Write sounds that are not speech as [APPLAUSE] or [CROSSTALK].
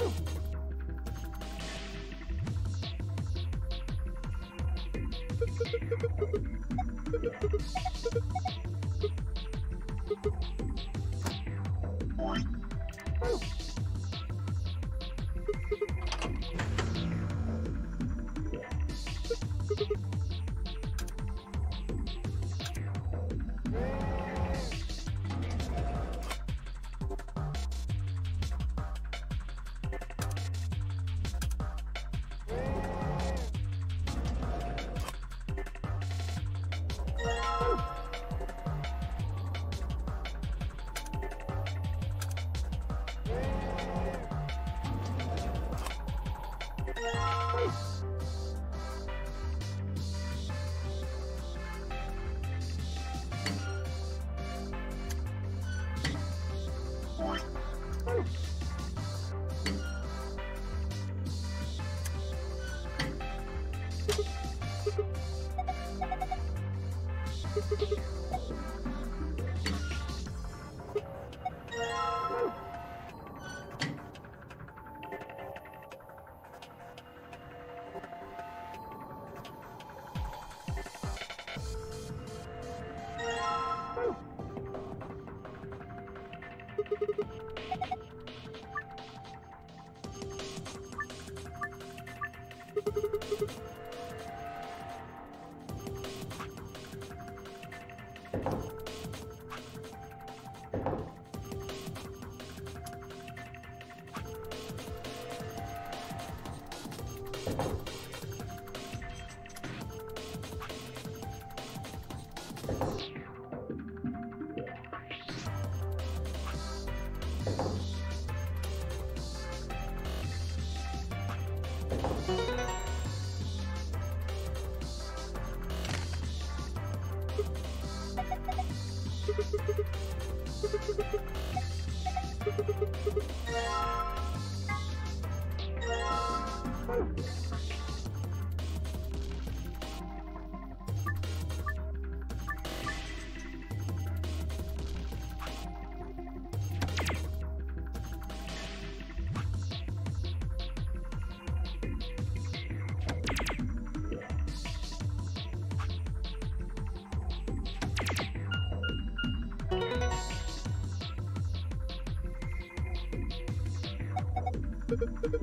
Oh. You Oh. [LAUGHS] フフフフフ